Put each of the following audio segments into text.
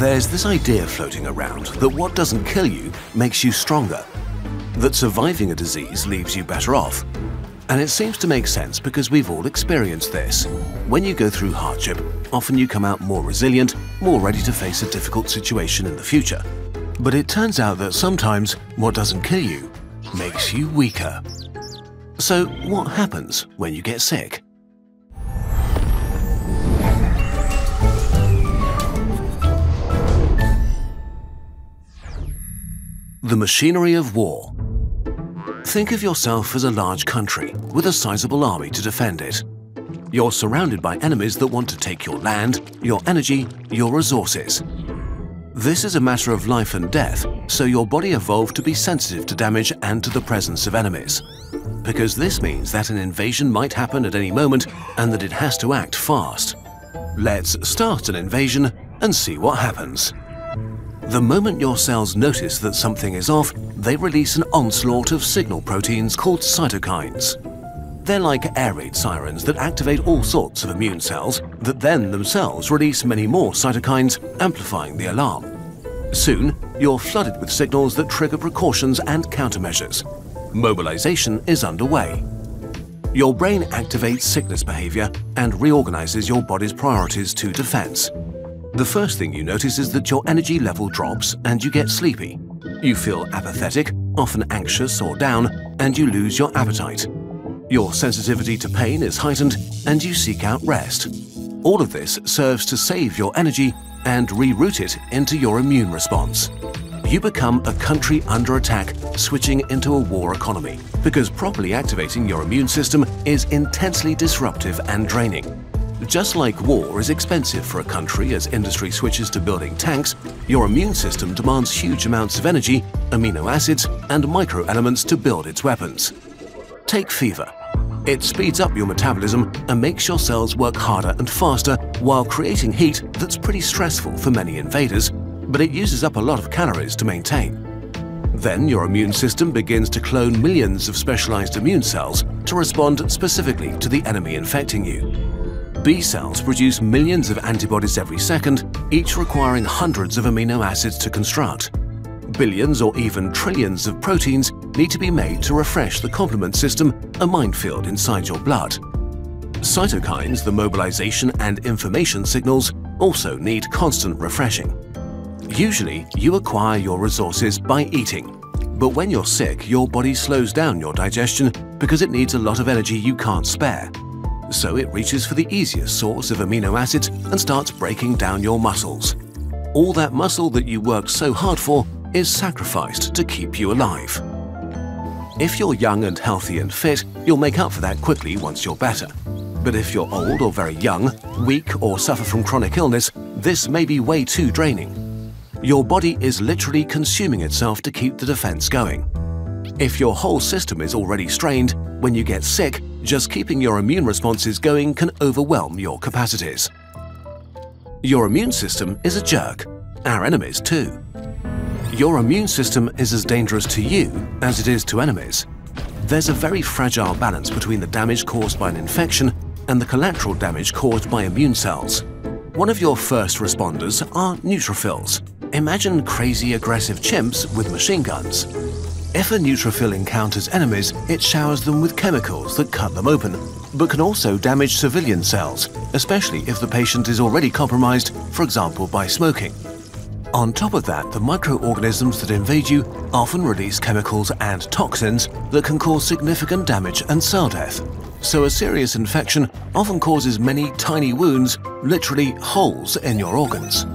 There's this idea floating around that what doesn't kill you makes you stronger, that surviving a disease leaves you better off. And it seems to make sense because we've all experienced this. When you go through hardship, often you come out more resilient, more ready to face a difficult situation in the future. But it turns out that sometimes what doesn't kill you makes you weaker. So what happens when you get sick? The machinery of war. Think of yourself as a large country with a sizable army to defend it. You're surrounded by enemies that want to take your land, your energy, your resources. This is a matter of life and death, so your body evolved to be sensitive to damage and to the presence of enemies. Because this means that an invasion might happen at any moment and that it has to act fast. Let's start an invasion and see what happens. The moment your cells notice that something is off, they release an onslaught of signal proteins called cytokines. They're like air raid sirens that activate all sorts of immune cells that then themselves release many more cytokines, amplifying the alarm. Soon, you're flooded with signals that trigger precautions and countermeasures. Mobilization is underway. Your brain activates sickness behavior and reorganizes your body's priorities to defense. The first thing you notice is that your energy level drops and you get sleepy. You feel apathetic, often anxious or down, and you lose your appetite. Your sensitivity to pain is heightened and you seek out rest. All of this serves to save your energy and reroute it into your immune response. You become a country under attack, switching into a war economy, because properly activating your immune system is intensely disruptive and draining. Just like war is expensive for a country as industry switches to building tanks, your immune system demands huge amounts of energy, amino acids, and microelements to build its weapons. Take fever. It speeds up your metabolism and makes your cells work harder and faster while creating heat that's pretty stressful for many invaders, but it uses up a lot of calories to maintain. Then your immune system begins to clone millions of specialized immune cells to respond specifically to the enemy infecting you. B cells produce millions of antibodies every second, each requiring hundreds of amino acids to construct. Billions or even trillions of proteins need to be made to refresh the complement system, a minefield inside your blood. Cytokines, the mobilization and information signals, also need constant refreshing. Usually, you acquire your resources by eating. But when you're sick, your body slows down your digestion because it needs a lot of energy you can't spare so it reaches for the easiest source of amino acids and starts breaking down your muscles. All that muscle that you worked so hard for is sacrificed to keep you alive. If you're young and healthy and fit, you'll make up for that quickly once you're better. But if you're old or very young, weak or suffer from chronic illness, this may be way too draining. Your body is literally consuming itself to keep the defense going. If your whole system is already strained, when you get sick, just keeping your immune responses going can overwhelm your capacities. Your immune system is a jerk, our enemies too. Your immune system is as dangerous to you as it is to enemies. There's a very fragile balance between the damage caused by an infection and the collateral damage caused by immune cells. One of your first responders are neutrophils. Imagine crazy aggressive chimps with machine guns. If a neutrophil encounters enemies, it showers them with chemicals that cut them open, but can also damage civilian cells, especially if the patient is already compromised, for example by smoking. On top of that, the microorganisms that invade you often release chemicals and toxins that can cause significant damage and cell death. So a serious infection often causes many tiny wounds, literally holes in your organs.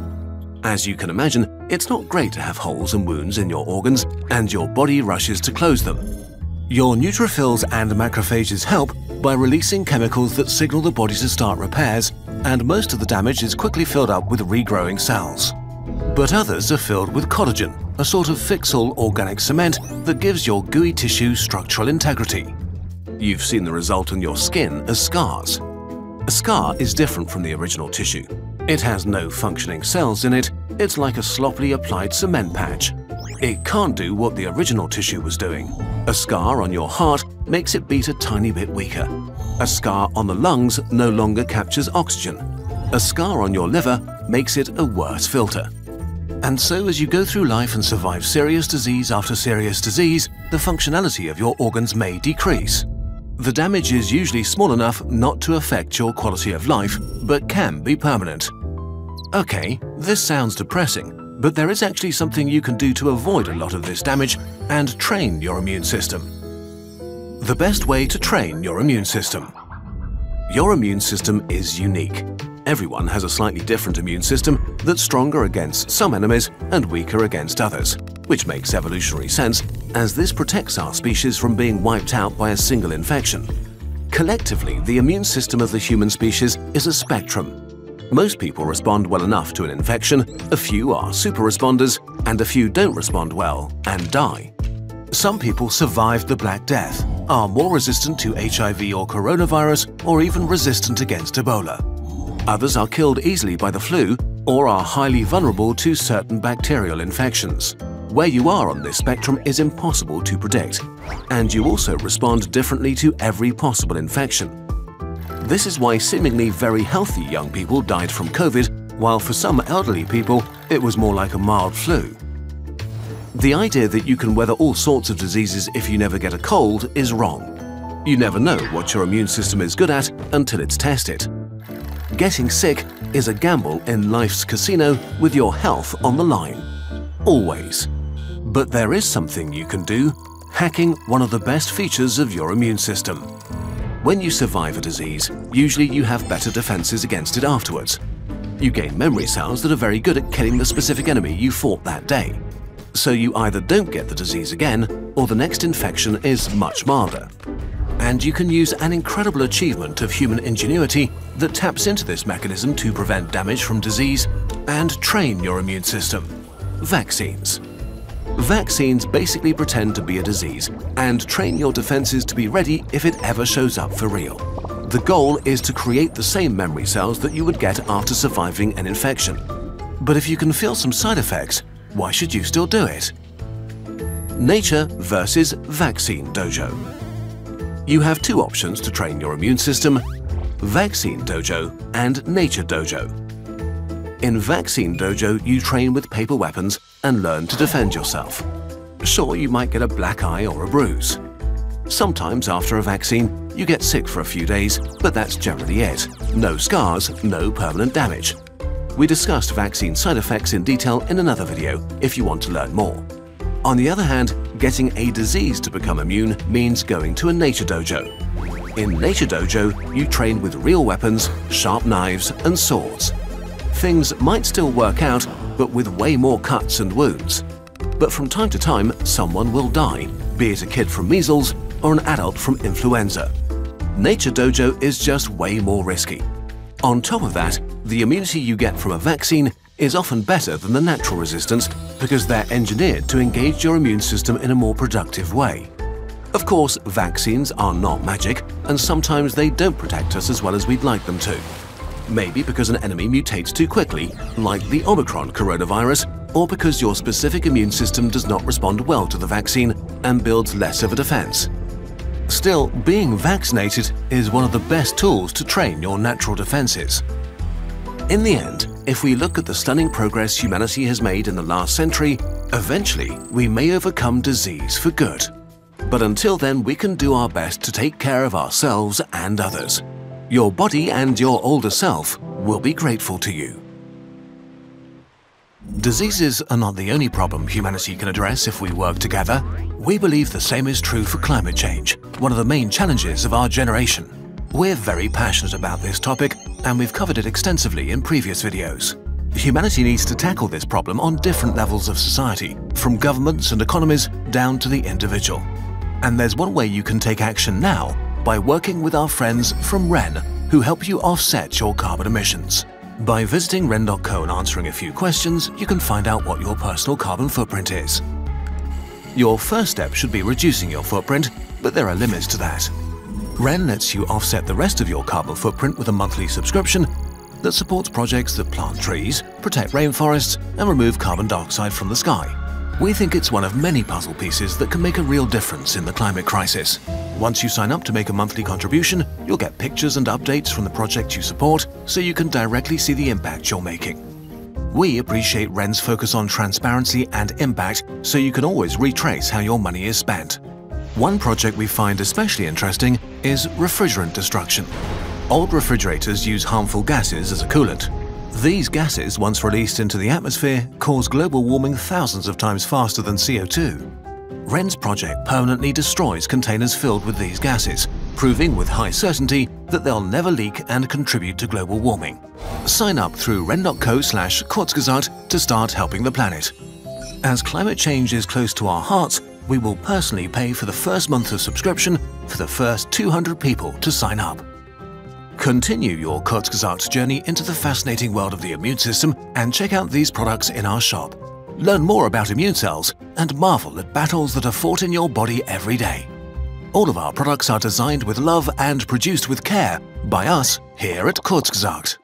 As you can imagine, it's not great to have holes and wounds in your organs, and your body rushes to close them. Your neutrophils and macrophages help by releasing chemicals that signal the body to start repairs, and most of the damage is quickly filled up with regrowing cells. But others are filled with collagen, a sort of fixal organic cement that gives your gooey tissue structural integrity. You've seen the result on your skin as scars. A scar is different from the original tissue. It has no functioning cells in it, it's like a sloppily applied cement patch. It can't do what the original tissue was doing. A scar on your heart makes it beat a tiny bit weaker. A scar on the lungs no longer captures oxygen. A scar on your liver makes it a worse filter. And so as you go through life and survive serious disease after serious disease, the functionality of your organs may decrease. The damage is usually small enough not to affect your quality of life, but can be permanent. Okay, this sounds depressing, but there is actually something you can do to avoid a lot of this damage and train your immune system. The best way to train your immune system. Your immune system is unique. Everyone has a slightly different immune system that's stronger against some enemies and weaker against others, which makes evolutionary sense as this protects our species from being wiped out by a single infection. Collectively, the immune system of the human species is a spectrum. Most people respond well enough to an infection, a few are super responders, and a few don't respond well and die. Some people survived the Black Death, are more resistant to HIV or coronavirus, or even resistant against Ebola. Others are killed easily by the flu or are highly vulnerable to certain bacterial infections. Where you are on this spectrum is impossible to predict, and you also respond differently to every possible infection. This is why seemingly very healthy young people died from COVID, while for some elderly people, it was more like a mild flu. The idea that you can weather all sorts of diseases if you never get a cold is wrong. You never know what your immune system is good at until it's tested. Getting sick is a gamble in life's casino with your health on the line. Always. But there is something you can do, hacking one of the best features of your immune system. When you survive a disease, usually you have better defenses against it afterwards. You gain memory cells that are very good at killing the specific enemy you fought that day so you either don't get the disease again or the next infection is much milder. And you can use an incredible achievement of human ingenuity that taps into this mechanism to prevent damage from disease and train your immune system. Vaccines. Vaccines basically pretend to be a disease and train your defenses to be ready if it ever shows up for real. The goal is to create the same memory cells that you would get after surviving an infection. But if you can feel some side effects, why should you still do it? Nature versus Vaccine Dojo. You have two options to train your immune system, Vaccine Dojo and Nature Dojo. In Vaccine Dojo, you train with paper weapons and learn to defend yourself. Sure, you might get a black eye or a bruise. Sometimes after a vaccine, you get sick for a few days, but that's generally it. No scars, no permanent damage. We discussed vaccine side effects in detail in another video if you want to learn more. On the other hand, getting a disease to become immune means going to a nature dojo. In Nature Dojo, you train with real weapons, sharp knives and swords. Things might still work out, but with way more cuts and wounds. But from time to time, someone will die, be it a kid from measles or an adult from influenza. Nature Dojo is just way more risky. On top of that, the immunity you get from a vaccine is often better than the natural resistance because they're engineered to engage your immune system in a more productive way. Of course, vaccines are not magic, and sometimes they don't protect us as well as we'd like them to. Maybe because an enemy mutates too quickly, like the Omicron coronavirus, or because your specific immune system does not respond well to the vaccine and builds less of a defense. Still, being vaccinated is one of the best tools to train your natural defenses. In the end, if we look at the stunning progress humanity has made in the last century, eventually we may overcome disease for good. But until then, we can do our best to take care of ourselves and others. Your body and your older self will be grateful to you. Diseases are not the only problem humanity can address if we work together. We believe the same is true for climate change, one of the main challenges of our generation. We're very passionate about this topic and we've covered it extensively in previous videos. Humanity needs to tackle this problem on different levels of society, from governments and economies down to the individual. And there's one way you can take action now by working with our friends from Wren, who help you offset your carbon emissions. By visiting Wren.co and answering a few questions, you can find out what your personal carbon footprint is. Your first step should be reducing your footprint, but there are limits to that. Wren lets you offset the rest of your carbon footprint with a monthly subscription that supports projects that plant trees, protect rainforests, and remove carbon dioxide from the sky. We think it's one of many puzzle pieces that can make a real difference in the climate crisis. Once you sign up to make a monthly contribution, you'll get pictures and updates from the project you support so you can directly see the impact you're making. We appreciate Wren's focus on transparency and impact so you can always retrace how your money is spent. One project we find especially interesting is refrigerant destruction. Old refrigerators use harmful gases as a coolant. These gases, once released into the atmosphere, cause global warming thousands of times faster than CO2. Wren's project permanently destroys containers filled with these gases, proving with high certainty that they'll never leak and contribute to global warming. Sign up through wren.co slash to start helping the planet. As climate change is close to our hearts, we will personally pay for the first month of subscription for the first 200 people to sign up. Continue your Kurzgesagt journey into the fascinating world of the immune system and check out these products in our shop. Learn more about immune cells and marvel at battles that are fought in your body every day. All of our products are designed with love and produced with care by us here at Kurzgesagt.